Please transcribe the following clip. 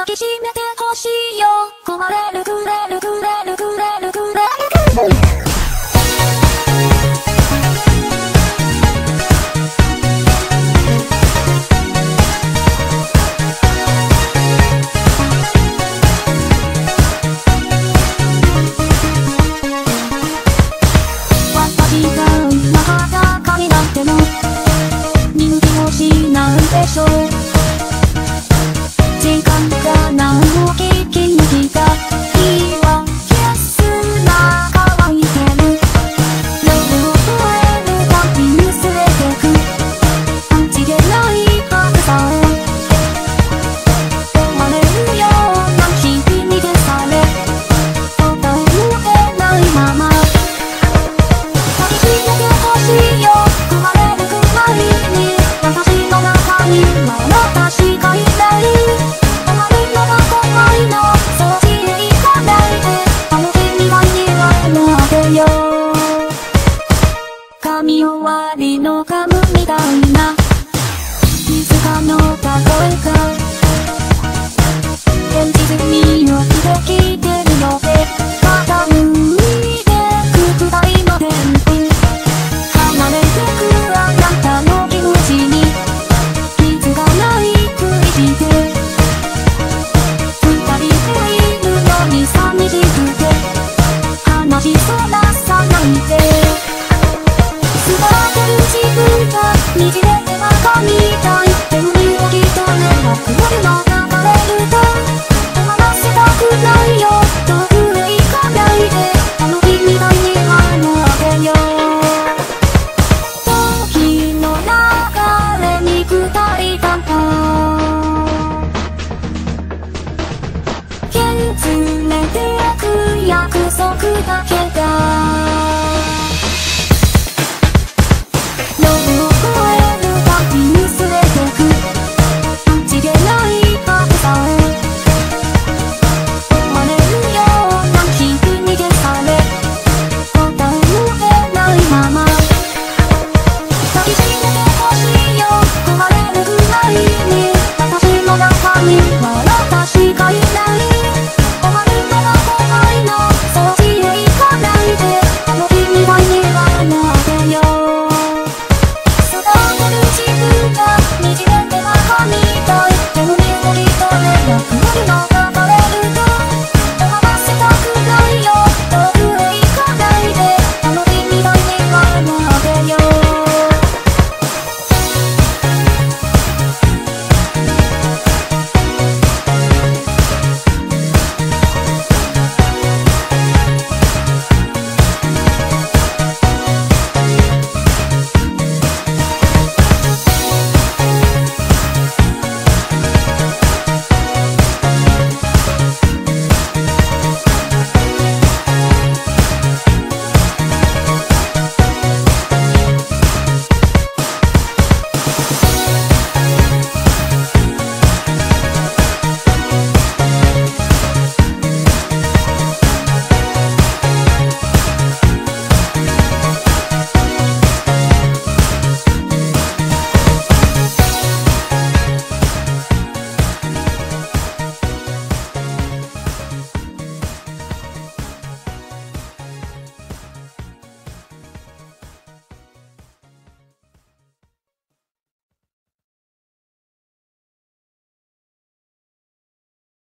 抱きしめてほしいよ。壊れるくれるくれるくれるくれるくれる。生まれるくらいに私の中にまだしかいない隣の箱前の掃除でいかないであの日にはにはなでよ髪終わりの髪連でてく約束だけだ i don't Sim.